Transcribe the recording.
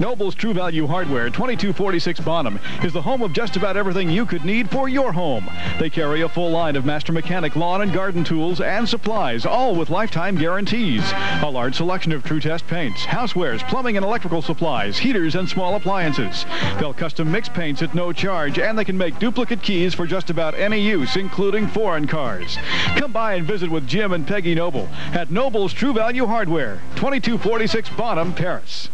Noble's True Value Hardware, 2246 Bonham, is the home of just about everything you could need for your home. They carry a full line of Master Mechanic lawn and garden tools and supplies, all with lifetime guarantees. A large selection of Tru-Test paints, housewares, plumbing and electrical supplies, heaters and small appliances. They'll custom mix paints at no charge, and they can make duplicate keys for just about any use, including foreign cars. Come by and visit with Jim and Peggy Noble at Noble's True Value Hardware, 2246 Bonham, Paris.